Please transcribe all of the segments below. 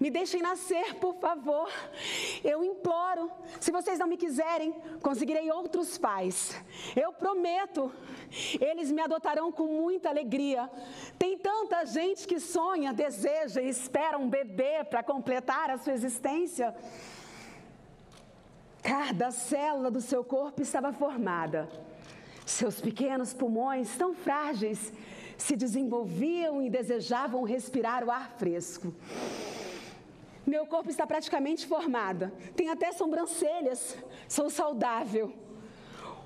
Me deixem nascer, por favor. Eu imploro. Se vocês não me quiserem, conseguirei outros pais. Eu prometo. Eles me adotarão com muita alegria. Tem tanta gente que sonha, deseja e espera um bebê para completar a sua existência. Cada célula do seu corpo estava formada. Seus pequenos pulmões, tão frágeis, se desenvolviam e desejavam respirar o ar fresco. Meu corpo está praticamente formado, tenho até sobrancelhas, sou saudável.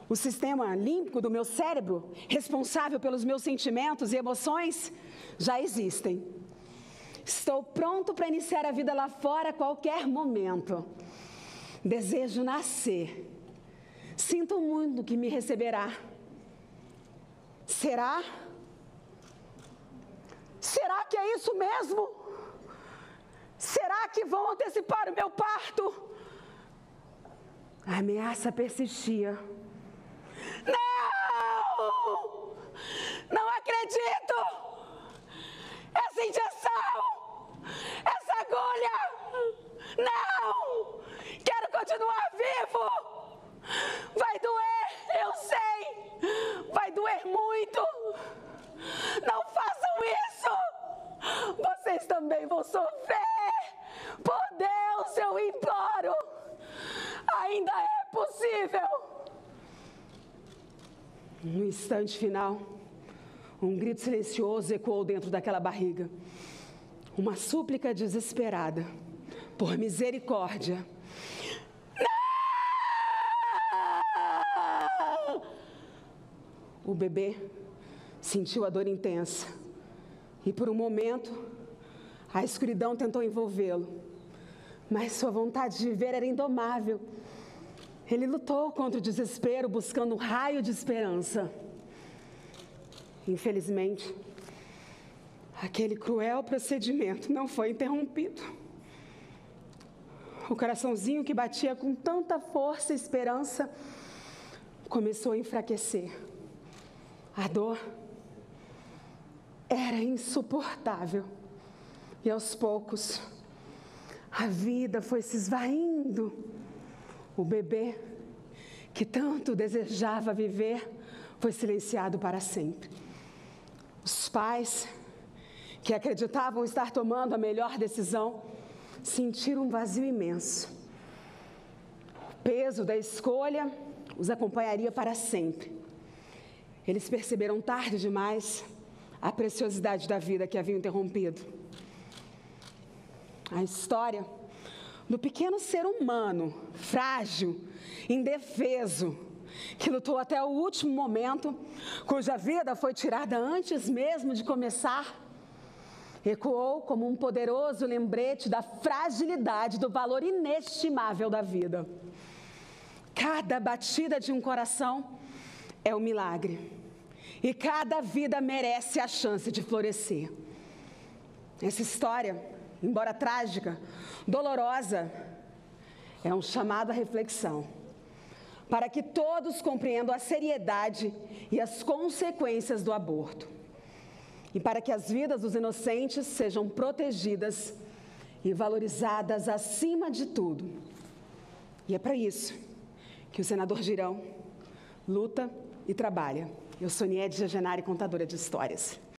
O sistema límbico do meu cérebro, responsável pelos meus sentimentos e emoções, já existem. Estou pronto para iniciar a vida lá fora a qualquer momento. Desejo nascer. Sinto muito que me receberá. Será? Será que é isso mesmo? Que vão antecipar o meu parto? A ameaça persistia. Não! Não acredito! Essa injeção! Essa agulha! Não! Quero continuar vivo! Vai doer, eu sei! Vai doer muito! Não façam isso! Vocês também vão sofrer! Por Deus, eu imploro! Ainda é possível! No instante final, um grito silencioso ecoou dentro daquela barriga. Uma súplica desesperada por misericórdia. Não! O bebê sentiu a dor intensa e, por um momento, a escuridão tentou envolvê-lo, mas sua vontade de viver era indomável. Ele lutou contra o desespero, buscando um raio de esperança. Infelizmente, aquele cruel procedimento não foi interrompido. O coraçãozinho que batia com tanta força e esperança começou a enfraquecer. A dor era insuportável. E aos poucos, a vida foi se esvaindo. O bebê, que tanto desejava viver, foi silenciado para sempre. Os pais, que acreditavam estar tomando a melhor decisão, sentiram um vazio imenso. O peso da escolha os acompanharia para sempre. Eles perceberam tarde demais a preciosidade da vida que haviam interrompido. A história do pequeno ser humano, frágil, indefeso, que lutou até o último momento, cuja vida foi tirada antes mesmo de começar, ecoou como um poderoso lembrete da fragilidade, do valor inestimável da vida. Cada batida de um coração é um milagre. E cada vida merece a chance de florescer. Essa história, embora trágica, dolorosa, é um chamado à reflexão, para que todos compreendam a seriedade e as consequências do aborto, e para que as vidas dos inocentes sejam protegidas e valorizadas acima de tudo. E é para isso que o senador Girão luta e trabalha. Eu sou Niede Genari, contadora de histórias.